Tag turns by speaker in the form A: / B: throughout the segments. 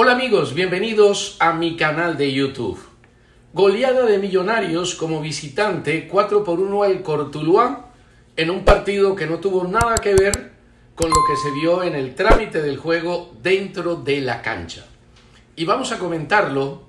A: Hola amigos, bienvenidos a mi canal de YouTube. Goleada de Millonarios como visitante 4 por 1 al Cortuluá en un partido que no tuvo nada que ver con lo que se vio en el trámite del juego dentro de la cancha. Y vamos a comentarlo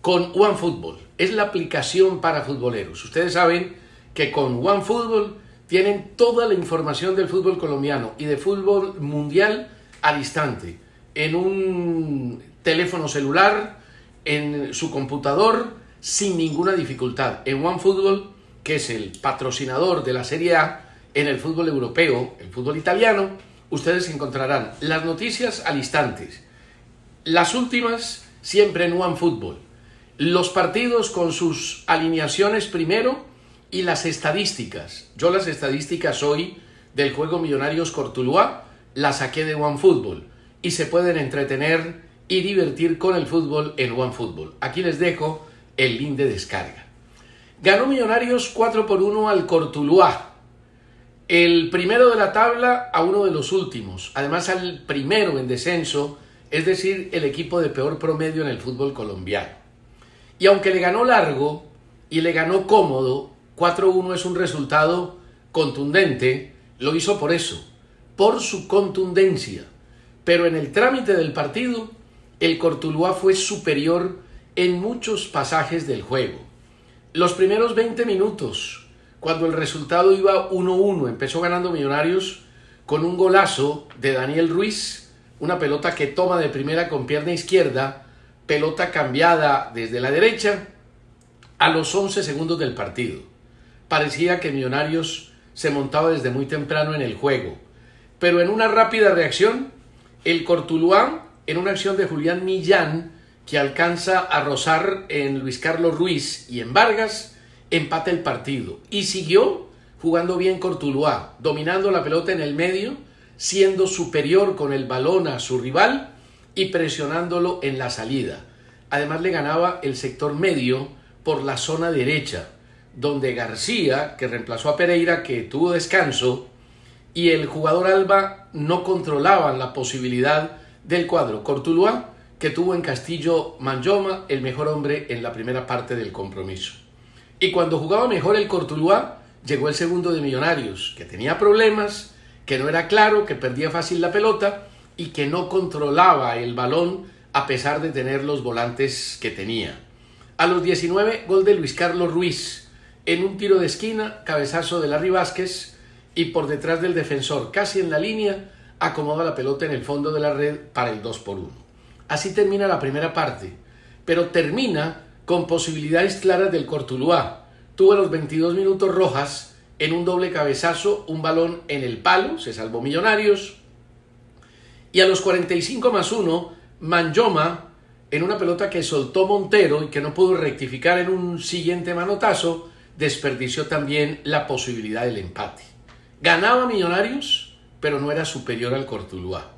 A: con OneFootball. Es la aplicación para futboleros. Ustedes saben que con OneFootball tienen toda la información del fútbol colombiano y de fútbol mundial al instante en un teléfono celular, en su computador, sin ninguna dificultad. En OneFootball, que es el patrocinador de la Serie A en el fútbol europeo, el fútbol italiano, ustedes encontrarán las noticias al instante. Las últimas siempre en OneFootball. Los partidos con sus alineaciones primero y las estadísticas. Yo las estadísticas hoy del juego Millonarios Cortuluá las saqué de OneFootball y se pueden entretener y divertir con el fútbol en OneFootball. Aquí les dejo el link de descarga. Ganó Millonarios 4 por 1 al Cortuluá. El primero de la tabla a uno de los últimos. Además al primero en descenso, es decir, el equipo de peor promedio en el fútbol colombiano. Y aunque le ganó largo y le ganó cómodo, 4-1 es un resultado contundente, lo hizo por eso, por su contundencia. Pero en el trámite del partido, el Cortuluá fue superior en muchos pasajes del juego. Los primeros 20 minutos, cuando el resultado iba 1-1, empezó ganando Millonarios con un golazo de Daniel Ruiz, una pelota que toma de primera con pierna izquierda, pelota cambiada desde la derecha a los 11 segundos del partido. Parecía que Millonarios se montaba desde muy temprano en el juego, pero en una rápida reacción, el Cortuluá, en una acción de Julián Millán, que alcanza a rozar en Luis Carlos Ruiz y en Vargas, empata el partido. Y siguió jugando bien Cortuluá, dominando la pelota en el medio, siendo superior con el balón a su rival y presionándolo en la salida. Además le ganaba el sector medio por la zona derecha, donde García, que reemplazó a Pereira, que tuvo descanso, y el jugador Alba no controlaban la posibilidad del cuadro. Cortuluá que tuvo en Castillo Manjoma el mejor hombre en la primera parte del compromiso. Y cuando jugaba mejor el Cortuluá, llegó el segundo de Millonarios, que tenía problemas, que no era claro, que perdía fácil la pelota y que no controlaba el balón a pesar de tener los volantes que tenía. A los 19, gol de Luis Carlos Ruiz, en un tiro de esquina, cabezazo de Larry Vázquez y por detrás del defensor, casi en la línea, acomoda la pelota en el fondo de la red para el 2 por 1. Así termina la primera parte, pero termina con posibilidades claras del Cortuluá. Tuvo los 22 minutos rojas en un doble cabezazo, un balón en el palo, se salvó Millonarios. Y a los 45 más 1, Manjoma, en una pelota que soltó Montero y que no pudo rectificar en un siguiente manotazo, desperdició también la posibilidad del empate. Ganaba Millonarios, pero no era superior al Cortuluá.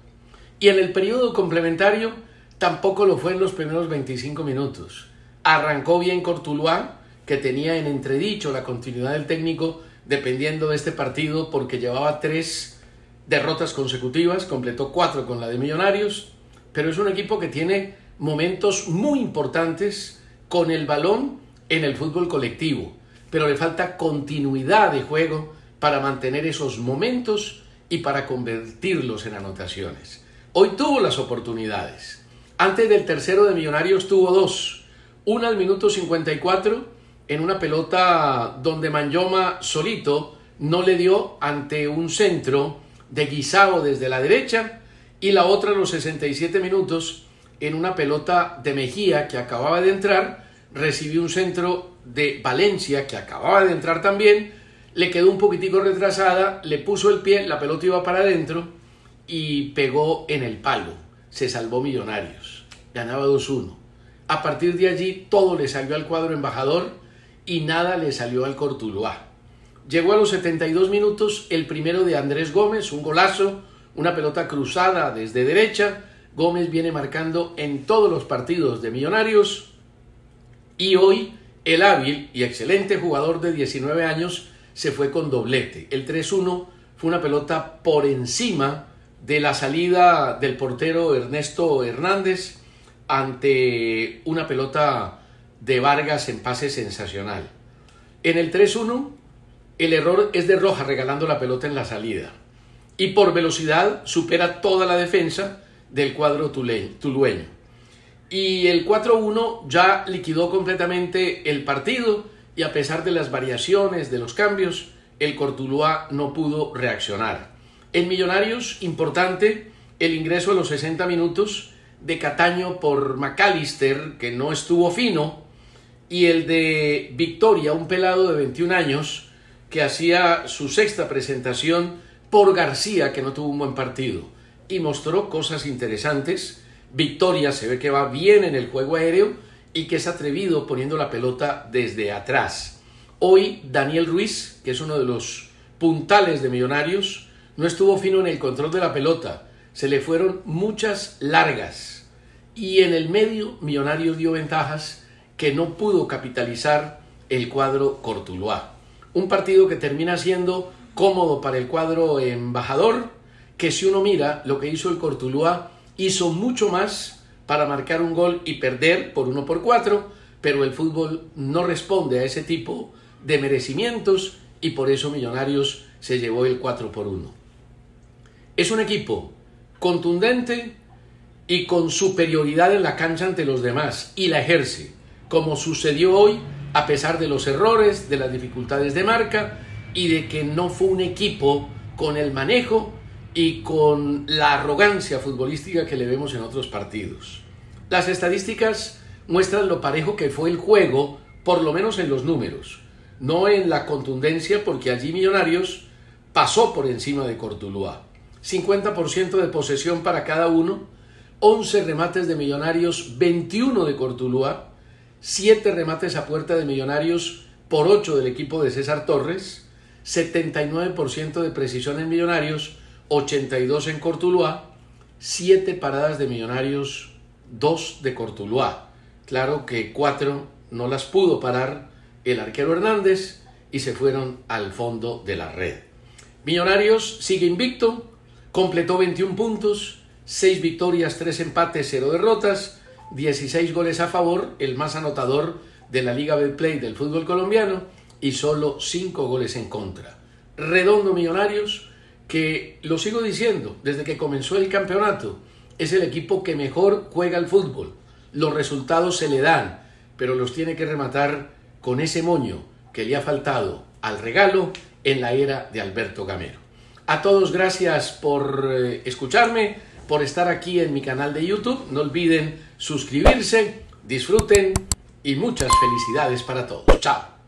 A: Y en el periodo complementario, tampoco lo fue en los primeros 25 minutos. Arrancó bien Cortuluá, que tenía en entredicho la continuidad del técnico dependiendo de este partido porque llevaba tres derrotas consecutivas, completó cuatro con la de Millonarios, pero es un equipo que tiene momentos muy importantes con el balón en el fútbol colectivo, pero le falta continuidad de juego para mantener esos momentos y para convertirlos en anotaciones. Hoy tuvo las oportunidades, antes del tercero de Millonarios tuvo dos. Una al minuto 54 en una pelota donde Manjoma solito no le dio ante un centro de Guisao desde la derecha y la otra a los 67 minutos en una pelota de Mejía que acababa de entrar, recibió un centro de Valencia que acababa de entrar también, le quedó un poquitico retrasada, le puso el pie, la pelota iba para adentro y pegó en el palo se salvó Millonarios, ganaba 2-1. A partir de allí todo le salió al cuadro embajador y nada le salió al Cortuluá. Llegó a los 72 minutos el primero de Andrés Gómez, un golazo, una pelota cruzada desde derecha. Gómez viene marcando en todos los partidos de Millonarios y hoy el hábil y excelente jugador de 19 años se fue con doblete. El 3-1 fue una pelota por encima de la salida del portero Ernesto Hernández ante una pelota de Vargas en pase sensacional. En el 3-1, el error es de Roja regalando la pelota en la salida. Y por velocidad supera toda la defensa del cuadro tulueño. Y el 4-1 ya liquidó completamente el partido y a pesar de las variaciones, de los cambios, el Cortuluá no pudo reaccionar. En Millonarios, importante el ingreso a los 60 minutos de Cataño por McAllister, que no estuvo fino, y el de Victoria, un pelado de 21 años, que hacía su sexta presentación por García, que no tuvo un buen partido, y mostró cosas interesantes. Victoria se ve que va bien en el juego aéreo y que es atrevido poniendo la pelota desde atrás. Hoy Daniel Ruiz, que es uno de los puntales de Millonarios, no estuvo fino en el control de la pelota, se le fueron muchas largas y en el medio Millonarios dio ventajas que no pudo capitalizar el cuadro Cortuluá. Un partido que termina siendo cómodo para el cuadro embajador, que si uno mira lo que hizo el Cortuluá, hizo mucho más para marcar un gol y perder por uno por cuatro, pero el fútbol no responde a ese tipo de merecimientos y por eso Millonarios se llevó el 4 por 1. Es un equipo contundente y con superioridad en la cancha ante los demás y la ejerce, como sucedió hoy a pesar de los errores, de las dificultades de marca y de que no fue un equipo con el manejo y con la arrogancia futbolística que le vemos en otros partidos. Las estadísticas muestran lo parejo que fue el juego, por lo menos en los números, no en la contundencia, porque allí Millonarios pasó por encima de Cortuluá. 50% de posesión para cada uno, 11 remates de Millonarios, 21 de Cortuluá, 7 remates a puerta de Millonarios por 8 del equipo de César Torres, 79% de precisión en Millonarios, 82 en Cortuluá, 7 paradas de Millonarios, 2 de Cortuluá. Claro que 4 no las pudo parar el arquero Hernández y se fueron al fondo de la red. Millonarios sigue invicto, completó 21 puntos, 6 victorias, 3 empates, 0 derrotas, 16 goles a favor, el más anotador de la Liga Betplay del fútbol colombiano y solo 5 goles en contra. Redondo Millonarios, que lo sigo diciendo desde que comenzó el campeonato, es el equipo que mejor juega el fútbol. Los resultados se le dan, pero los tiene que rematar con ese moño que le ha faltado al regalo en la era de Alberto Gamero. A todos gracias por eh, escucharme, por estar aquí en mi canal de YouTube. No olviden suscribirse, disfruten y muchas felicidades para todos. Chao.